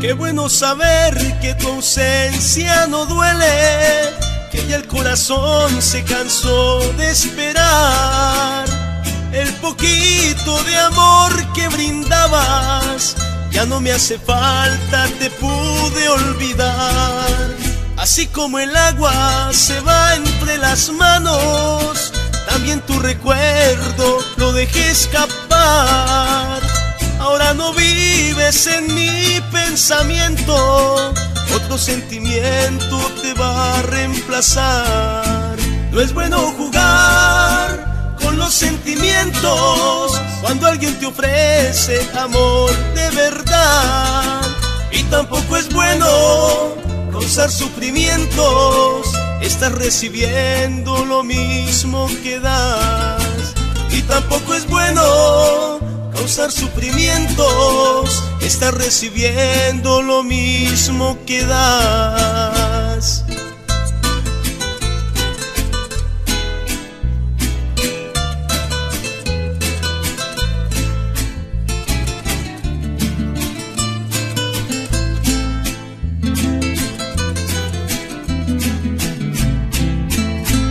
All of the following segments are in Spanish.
Qué bueno saber que tu ausencia no duele, que ya el corazón se cansó de esperar. El poquito de amor que brindabas ya no me hace falta, te pude olvidar. Así como el agua se va entre las manos, también tu recuerdo lo dejé escapar. No vives en mi pensamiento, otro sentimiento te va a reemplazar. No es bueno jugar con los sentimientos cuando alguien te ofrece amor de verdad. Y tampoco es bueno causar sufrimientos, estás recibiendo lo mismo que das. Y tampoco es bueno causar sufrimientos, estás recibiendo lo mismo que das.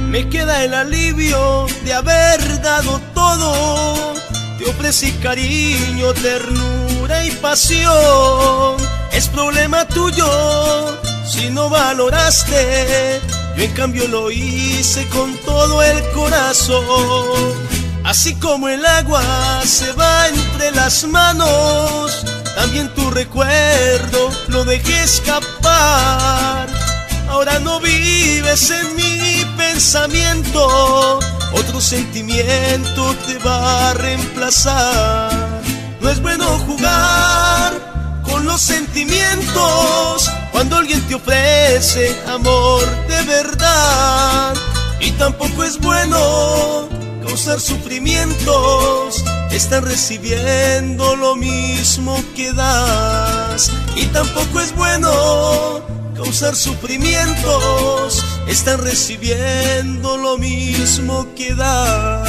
Me queda el alivio de haber dado todo. Te ofrecí cariño, ternura y pasión. Es problema tuyo si no valoraste. Yo en cambio lo hice con todo el corazón. Así como el agua se va entre las manos, también tu recuerdo lo dejé escapar. Ahora no vives en mi pensamiento, otro sentimiento te va a reemplazar. No es bueno jugar con los sentimientos cuando alguien te ofrece amor de verdad. Y tampoco es bueno causar sufrimientos, están recibiendo lo mismo que das. Y tampoco es bueno causar sufrimientos, están recibiendo lo mismo que das.